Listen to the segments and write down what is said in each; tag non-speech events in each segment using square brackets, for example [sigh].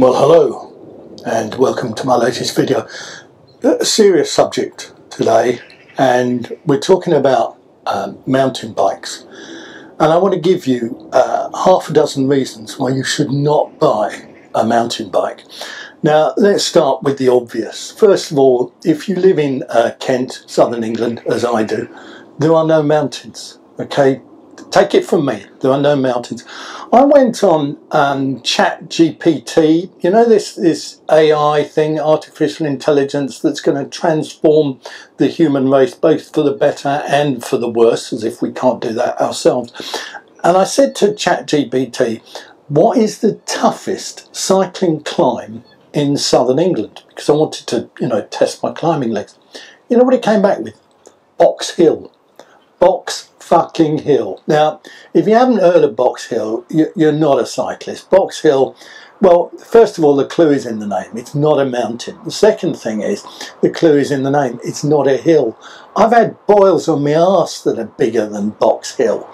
Well, hello, and welcome to my latest video. A serious subject today, and we're talking about um, mountain bikes. And I want to give you uh, half a dozen reasons why you should not buy a mountain bike. Now, let's start with the obvious. First of all, if you live in uh, Kent, southern England, as I do, there are no mountains, okay? Take it from me, there are no mountains. I went on um, Chat GPT, you know this, this AI thing, artificial intelligence that's going to transform the human race both for the better and for the worse, as if we can't do that ourselves. And I said to Chat GPT, what is the toughest cycling climb in southern England? Because I wanted to, you know, test my climbing legs. You know what it came back with? Box Hill. Box fucking Hill. Now, if you haven't heard of Box Hill, you're not a cyclist. Box Hill, well, first of all, the clue is in the name. It's not a mountain. The second thing is, the clue is in the name. It's not a hill. I've had boils on my arse that are bigger than Box Hill.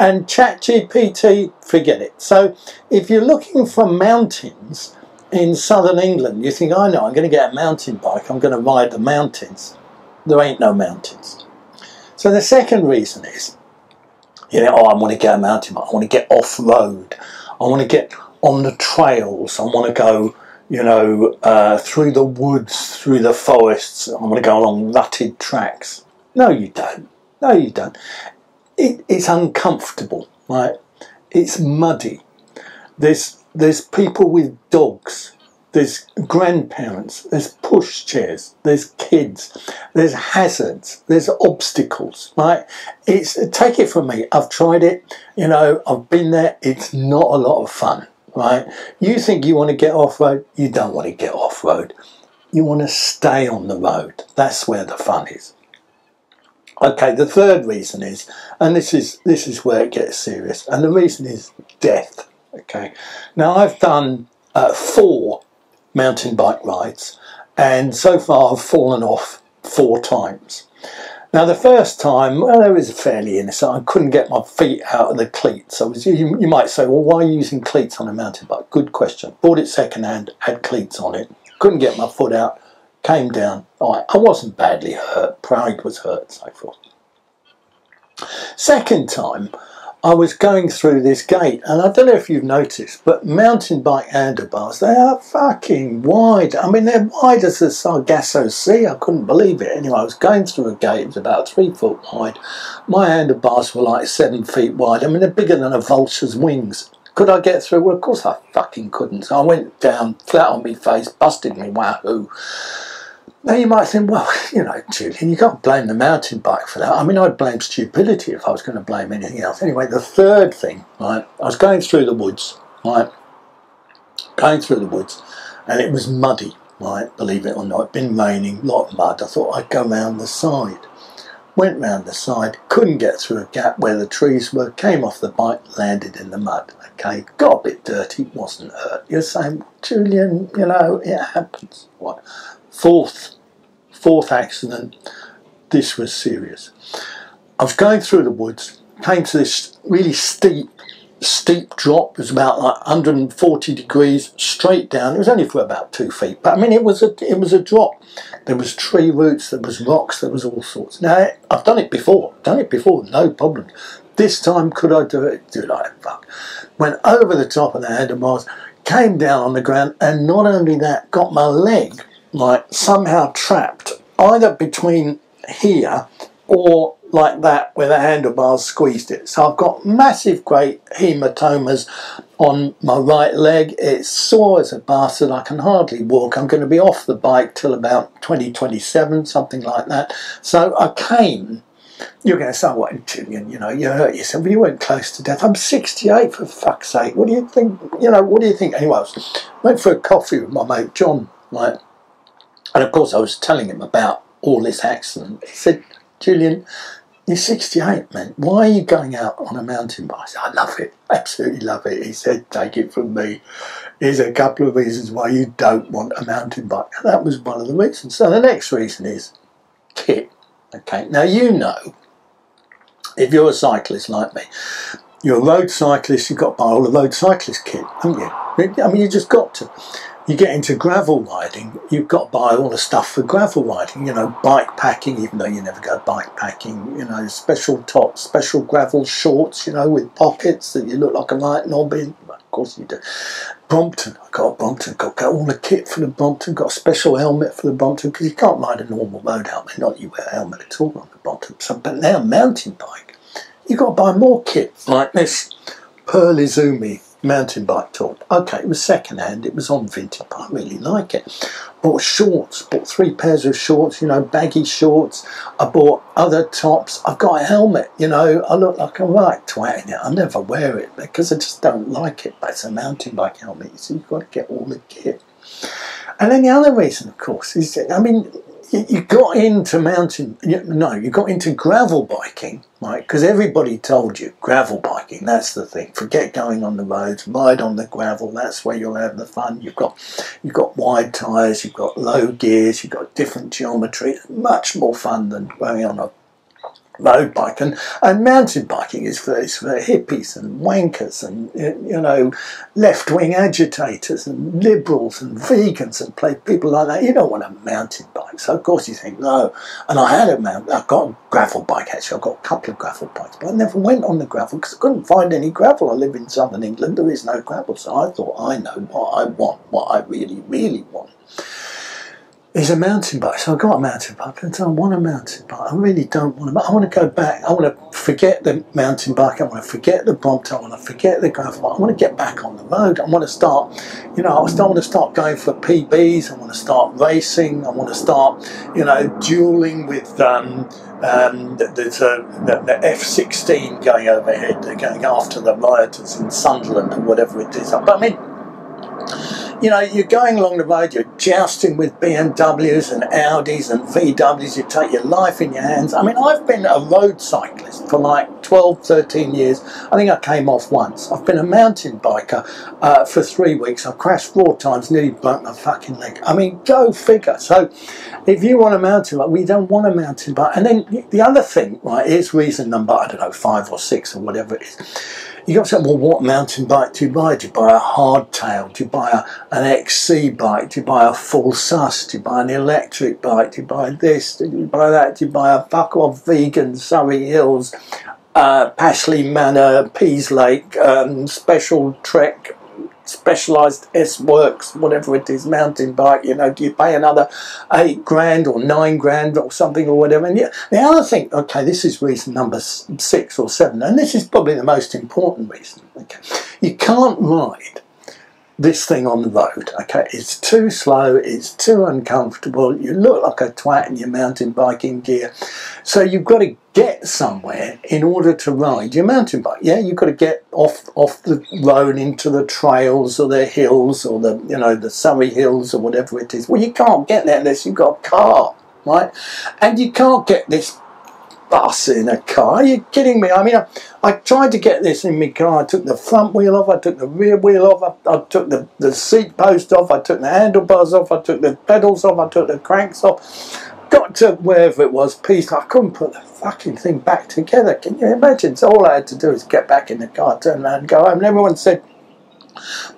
And ChatGPT, forget it. So if you're looking for mountains in southern England, you think, I know, I'm going to get a mountain bike. I'm going to ride the mountains. There ain't no mountains. So the second reason is you know, oh, I want to get a mountain bike. I want to get off road. I want to get on the trails. I want to go, you know, uh, through the woods, through the forests. I want to go along rutted tracks. No, you don't. No, you don't. It, it's uncomfortable, right? It's muddy. There's there's people with dogs there's grandparents, there's push chairs, there's kids, there's hazards, there's obstacles, right? It's take it from me, I've tried it, you know, I've been there, it's not a lot of fun, right? You think you want to get off road, you don't want to get off road. You want to stay on the road. That's where the fun is. Okay, the third reason is, and this is this is where it gets serious, and the reason is death. Okay, now I've done uh, four mountain bike rides, and so far I've fallen off four times. Now the first time, well, it was fairly innocent. I couldn't get my feet out of the cleats. I was, you, you might say, well, why are you using cleats on a mountain bike? Good question. Bought it second hand, had cleats on it. Couldn't get my foot out, came down. Right, I wasn't badly hurt. Pride was hurt, so forth. Second time, I was going through this gate, and I don't know if you've noticed, but mountain bike handlebars, they are fucking wide. I mean, they're wide as the Sargasso Sea. I couldn't believe it. Anyway, I was going through a gate, it was about three foot wide. My handlebars were like seven feet wide. I mean, they're bigger than a vulture's wings. Could I get through? Well, of course I fucking couldn't. So I went down flat on my face, busted me wahoo. Now you might think, well, [laughs] you know, Julian, you can't blame the mountain bike for that. I mean, I'd blame stupidity if I was going to blame anything else. Anyway, the third thing, right, I was going through the woods, right, going through the woods, and it was muddy, right, believe it or not. It'd been raining, a lot of mud. I thought I'd go round the side. Went round the side, couldn't get through a gap where the trees were, came off the bike, landed in the mud. Okay, got a bit dirty, wasn't hurt. You're saying, Julian, you know, it happens. What? Fourth fourth accident, this was serious. I was going through the woods, came to this really steep, steep drop. It was about like 140 degrees straight down. It was only for about two feet, but I mean, it was a it was a drop. There was tree roots, there was rocks, there was all sorts. Now I've done it before, done it before, no problem. This time, could I do it? Do I? Fuck. Went over the top of the handlebars, came down on the ground, and not only that, got my leg like somehow trapped either between here or like that where the handlebars squeezed it. So I've got massive great hematomas on my right leg. It's sore as a bastard. I can hardly walk. I'm going to be off the bike till about 2027, something like that. So I came. You're going to say, what, Julian, you know, you hurt yourself. You weren't close to death. I'm 68, for fuck's sake. What do you think? You know, what do you think? Anyway, I went for a coffee with my mate John, right? And of course, I was telling him about all this accident. He said, Julian, you're 68, man. Why are you going out on a mountain bike? I said, I love it. Absolutely love it. He said, take it from me. Here's a couple of reasons why you don't want a mountain bike. That was one of the reasons. So the next reason is kit. Okay, now you know, if you're a cyclist like me, you're a road cyclist, you've got to buy all the road cyclist kit, haven't you? I mean, you just got to. You get into gravel riding, you've got to buy all the stuff for gravel riding, you know, bike packing, even though you never go bike packing, you know, special tops, special gravel shorts, you know, with pockets that you look like a light knob in. Of course you do. Brompton, I got a Brompton, got, got all the kit for the Brompton, got a special helmet for the Brompton, because you can't ride a normal road helmet, not you wear a helmet at all on the Brompton. So, but now, mountain bike, you've got to buy more kit like this Pearl Izumi mountain bike top. Okay, it was second hand, it was on Vinted, but I really like it. Bought shorts, bought three pairs of shorts, you know, baggy shorts. I bought other tops. I've got a helmet, you know, I look like a right twat it. I never wear it because I just don't like it, but it's a mountain bike helmet, so you've got to get all the kit. And then the other reason, of course, is I mean, you got into mountain, no, you got into gravel biking, right? Because everybody told you gravel biking, that's the thing. Forget going on the roads, ride on the gravel. That's where you'll have the fun. You've got, you've got wide tires, you've got low gears, you've got different geometry. Much more fun than going on a road bike and, mountain biking is for, is for hippies and wankers and you know left-wing agitators and liberals and vegans and play people like that. You don't want a mountain bike so of course you think no. And I had a mount I've got a gravel bike actually. I've got a couple of gravel bikes but I never went on the gravel because I couldn't find any gravel. I live in southern England. There is no gravel so I thought I know what I want what I really really want is a mountain bike. So I got a mountain bike, and I want a mountain bike. I really don't want to. I want to go back. I want to forget the mountain bike. I want to forget the Brompton. I want to forget the gravel. I want to get back on the road. I want to start. You know, I want to start going for PBs. I want to start racing. I want to start. You know, dueling with. Um, um, there's a, the, the F-16 going overhead. They're going after the rioters in Sunderland or whatever it is. But I mean you know, you're going along the road, you're jousting with BMWs and Audis and VWs, you take your life in your hands. I mean, I've been a road cyclist for like 12, 13 years. I think I came off once. I've been a mountain biker uh, for three weeks. I've crashed four times, nearly broke my fucking leg. I mean, go figure. So, if you want a mountain bike, we don't want a mountain bike. And then the other thing, right, is reason number, I don't know, five or six or whatever it is you got to say, well, what mountain bike do you buy? Do you buy a hardtail? Do you buy a, an XC bike? Do you buy a full sus? Do you buy an electric bike? Do you buy this? Do you buy that? Do you buy a fuck off vegan Surrey Hills, uh, Pashley Manor, Peaslake, um, special trek specialised S Works, whatever it is, mountain bike, you know, do you pay another eight grand or nine grand or something or whatever? And yeah, the other thing, okay, this is reason number six or seven, and this is probably the most important reason. Okay, you can't ride this thing on the road. Okay, it's too slow, it's too uncomfortable. You look like a twat in your mountain biking gear. So you've got to get somewhere in order to ride your mountain bike. Yeah, you've got to get off off the road into the trails or the hills or the you know the Surrey Hills or whatever it is. Well, you can't get there unless you've got a car, right? And you can't get this bus in a car. Are you kidding me? I mean, I, I, tried to get this in my car. I took the front wheel off, I took the rear wheel off, I, I, took the, the seat post off, I took the handlebars off, I took the pedals off, I took the cranks off. Got to wherever it was, peace. I couldn't put the fucking thing back together. Can you imagine? So all I had to do was get back in the car, turn around, and go home. And everyone said,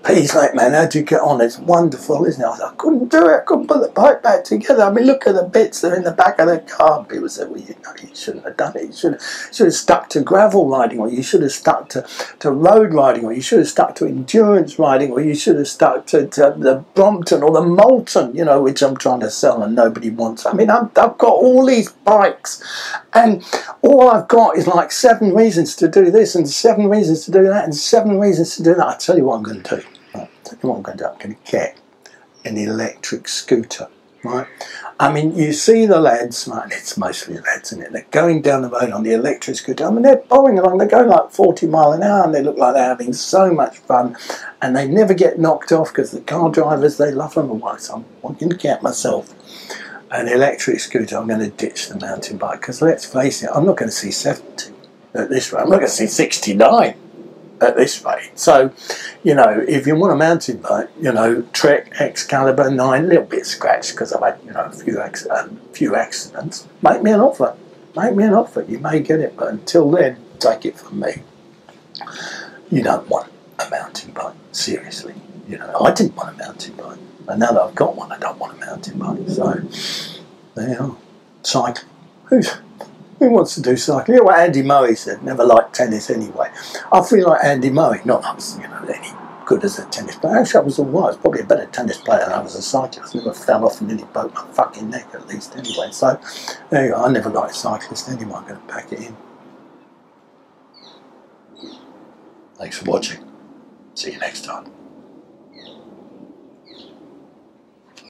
Peace, like, man, how'd you get on? It's wonderful, isn't it? I, I couldn't do it. I couldn't put the bike back together. I mean, look at the bits that are in the back of the car. People said, well, you know, you shouldn't have done it. You should have, should have stuck to gravel riding, or you should have stuck to, to road riding, or you should have stuck to endurance riding, or you should have stuck to, to the Brompton or the Moulton, you know, which I'm trying to sell and nobody wants. I mean, i I've got all these bikes, and all I've got is like seven reasons to do this, and seven reasons to do that, and seven reasons to do that. I tell you what I'm to. Right, tell you what I'm going to do. I'm going to get an electric scooter. Right, I mean, you see the lads, right? It's mostly lads, isn't it? They're going down the road on the electric scooter. I mean, they're boring along. They're going like 40 mile an hour, and they look like they're having so much fun, and they never get knocked off because the car drivers they love them. Away. So I'm wanting to get myself an electric scooter. I'm going to ditch the mountain bike because let's face it, I'm not going to see 70 at this rate. I'm not going to see 69 at this rate. So, you know, if you want a mountain bike, you know, Trek X-Caliber 9, a little bit scratched because I've had, you know, a few, um, few accidents, make me an offer. Make me an offer. You may get it, but until then, take it from me. You don't want a mountain bike, seriously. you know, I didn't want a mountain bike. And now that I've got one, I don't want a mountain bike. So, there you are. Cycling. Who's, who wants to do cycling? You know what Andy Murray said, never liked tennis anyway. I feel like Andy Murray, not I was, you know, any good as a tennis player. Actually, I was all right. I was probably a better tennis player than I was a cyclist. Never fell off and nearly broke my fucking neck at least anyway. So, there you go. I never liked cyclists anyway. I'm going to pack it in. Thanks for watching. See you next time.